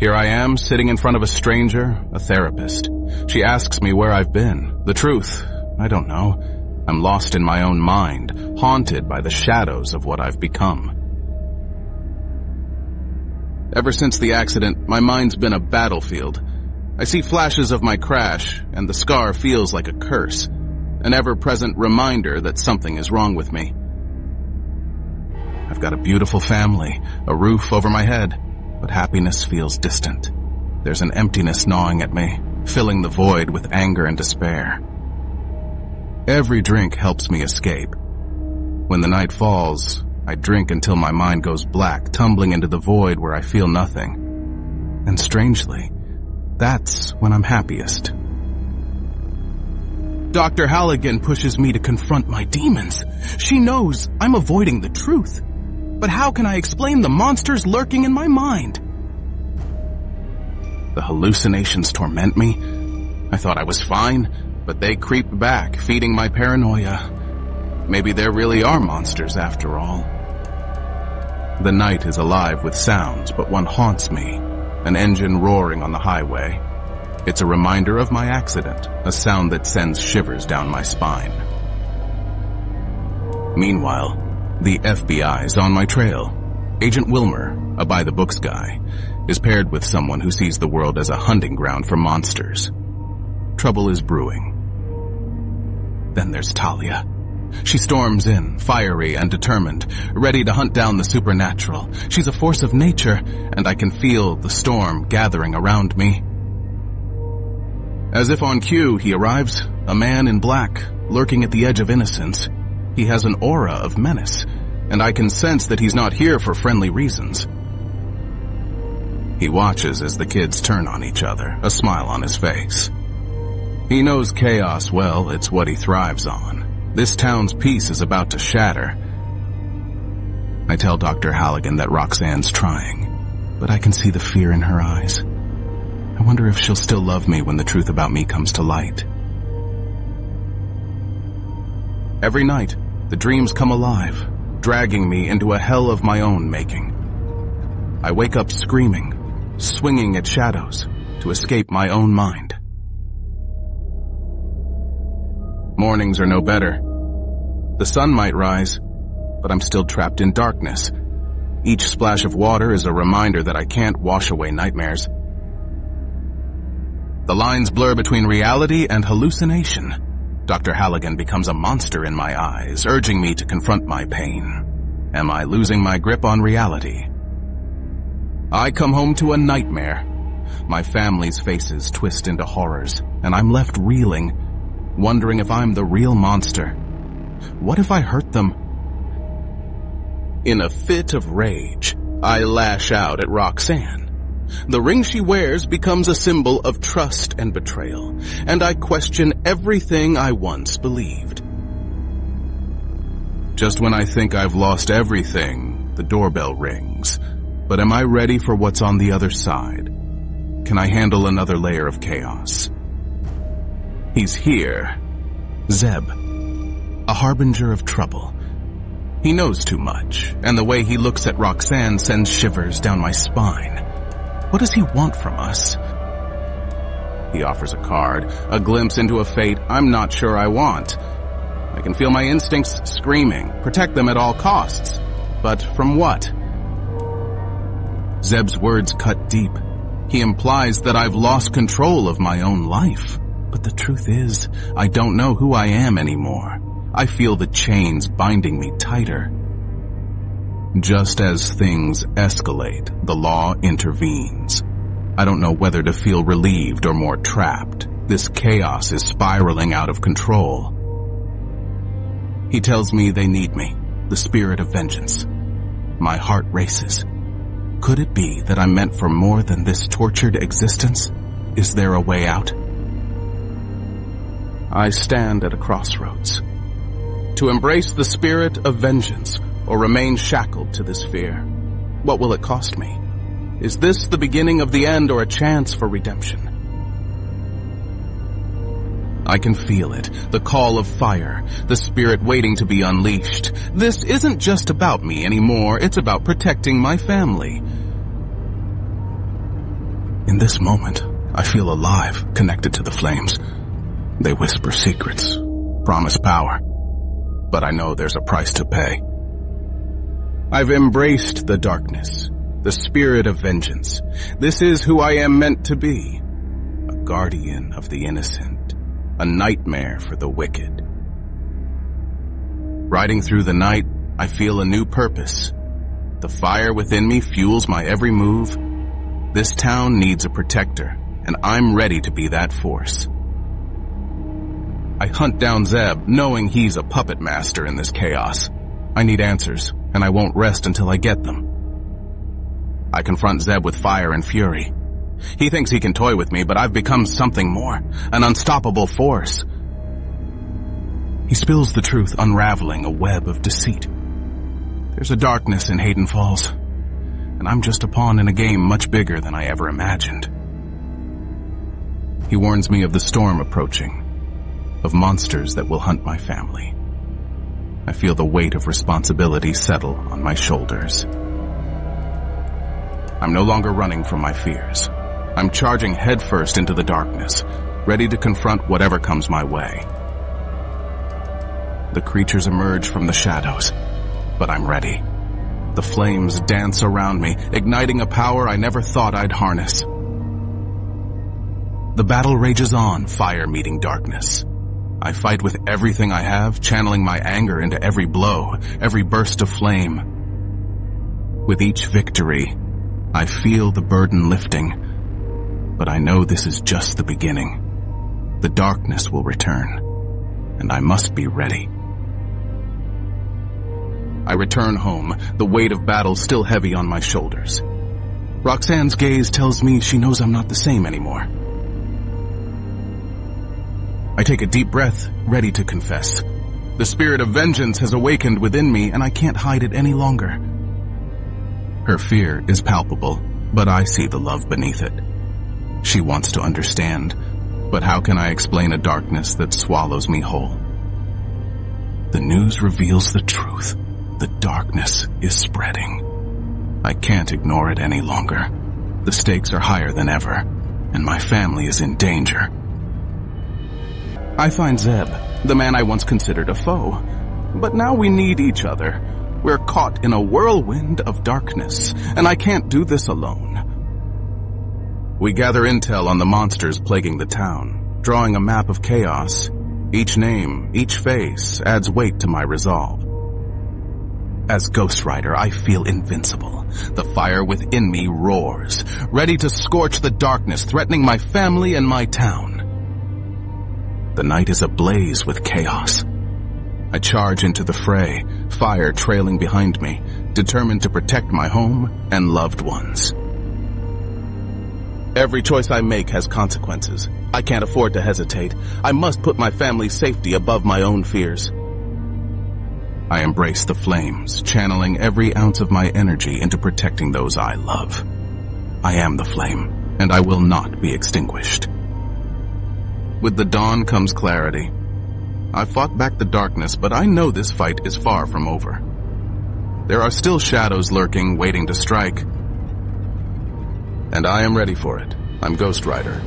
Here I am, sitting in front of a stranger, a therapist. She asks me where I've been. The truth, I don't know. I'm lost in my own mind, haunted by the shadows of what I've become. Ever since the accident, my mind's been a battlefield. I see flashes of my crash, and the scar feels like a curse, an ever-present reminder that something is wrong with me. I've got a beautiful family, a roof over my head, but happiness feels distant. There's an emptiness gnawing at me, filling the void with anger and despair. Every drink helps me escape. When the night falls, I drink until my mind goes black, tumbling into the void where I feel nothing. And strangely, that's when I'm happiest. Dr. Halligan pushes me to confront my demons. She knows I'm avoiding the truth. But how can I explain the monsters lurking in my mind? The hallucinations torment me. I thought I was fine, but they creep back, feeding my paranoia. Maybe there really are monsters after all. The night is alive with sounds, but one haunts me. An engine roaring on the highway. It's a reminder of my accident, a sound that sends shivers down my spine. Meanwhile, the FBI's on my trail. Agent Wilmer, a by-the-books guy, is paired with someone who sees the world as a hunting ground for monsters. Trouble is brewing. Then there's Talia. She storms in, fiery and determined, ready to hunt down the supernatural. She's a force of nature, and I can feel the storm gathering around me. As if on cue, he arrives, a man in black, lurking at the edge of innocence. He has an aura of menace, and I can sense that he's not here for friendly reasons. He watches as the kids turn on each other, a smile on his face. He knows chaos well, it's what he thrives on. This town's peace is about to shatter. I tell Dr. Halligan that Roxanne's trying, but I can see the fear in her eyes. I wonder if she'll still love me when the truth about me comes to light. Every night, the dreams come alive, dragging me into a hell of my own making. I wake up screaming, swinging at shadows to escape my own mind. Mornings are no better. The sun might rise, but I'm still trapped in darkness. Each splash of water is a reminder that I can't wash away nightmares. The lines blur between reality and hallucination. Dr. Halligan becomes a monster in my eyes, urging me to confront my pain. Am I losing my grip on reality? I come home to a nightmare. My family's faces twist into horrors, and I'm left reeling, wondering if I'm the real monster. What if I hurt them? In a fit of rage, I lash out at Roxanne. The ring she wears becomes a symbol of trust and betrayal, and I question everything I once believed. Just when I think I've lost everything, the doorbell rings. But am I ready for what's on the other side? Can I handle another layer of chaos? He's here. Zeb. A harbinger of trouble. He knows too much, and the way he looks at Roxanne sends shivers down my spine. What does he want from us? He offers a card, a glimpse into a fate I'm not sure I want. I can feel my instincts screaming, protect them at all costs. But from what? Zeb's words cut deep. He implies that I've lost control of my own life. But the truth is, I don't know who I am anymore. I feel the chains binding me tighter. Just as things escalate, the law intervenes. I don't know whether to feel relieved or more trapped. This chaos is spiraling out of control. He tells me they need me, the spirit of vengeance. My heart races. Could it be that I'm meant for more than this tortured existence? Is there a way out? I stand at a crossroads. To embrace the spirit of vengeance or remain shackled to this fear? What will it cost me? Is this the beginning of the end or a chance for redemption? I can feel it, the call of fire, the spirit waiting to be unleashed. This isn't just about me anymore, it's about protecting my family. In this moment, I feel alive, connected to the flames. They whisper secrets, promise power, but I know there's a price to pay. I've embraced the darkness, the spirit of vengeance. This is who I am meant to be. A guardian of the innocent, a nightmare for the wicked. Riding through the night, I feel a new purpose. The fire within me fuels my every move. This town needs a protector, and I'm ready to be that force. I hunt down Zeb, knowing he's a puppet master in this chaos. I need answers, and I won't rest until I get them. I confront Zeb with fire and fury. He thinks he can toy with me, but I've become something more, an unstoppable force. He spills the truth, unraveling a web of deceit. There's a darkness in Hayden Falls, and I'm just a pawn in a game much bigger than I ever imagined. He warns me of the storm approaching, of monsters that will hunt my family. I feel the weight of responsibility settle on my shoulders. I'm no longer running from my fears. I'm charging headfirst into the darkness, ready to confront whatever comes my way. The creatures emerge from the shadows, but I'm ready. The flames dance around me, igniting a power I never thought I'd harness. The battle rages on, fire meeting darkness. I fight with everything I have, channeling my anger into every blow, every burst of flame. With each victory, I feel the burden lifting, but I know this is just the beginning. The darkness will return, and I must be ready. I return home, the weight of battle still heavy on my shoulders. Roxanne's gaze tells me she knows I'm not the same anymore. I take a deep breath, ready to confess. The spirit of vengeance has awakened within me and I can't hide it any longer. Her fear is palpable, but I see the love beneath it. She wants to understand, but how can I explain a darkness that swallows me whole? The news reveals the truth. The darkness is spreading. I can't ignore it any longer. The stakes are higher than ever, and my family is in danger. I find Zeb, the man I once considered a foe. But now we need each other. We're caught in a whirlwind of darkness, and I can't do this alone. We gather intel on the monsters plaguing the town, drawing a map of chaos. Each name, each face adds weight to my resolve. As Ghost Rider, I feel invincible. The fire within me roars, ready to scorch the darkness threatening my family and my town. The night is ablaze with chaos. I charge into the fray, fire trailing behind me, determined to protect my home and loved ones. Every choice I make has consequences. I can't afford to hesitate. I must put my family's safety above my own fears. I embrace the flames, channeling every ounce of my energy into protecting those I love. I am the flame, and I will not be extinguished. With the dawn comes clarity. I fought back the darkness, but I know this fight is far from over. There are still shadows lurking, waiting to strike. And I am ready for it. I'm Ghost Rider,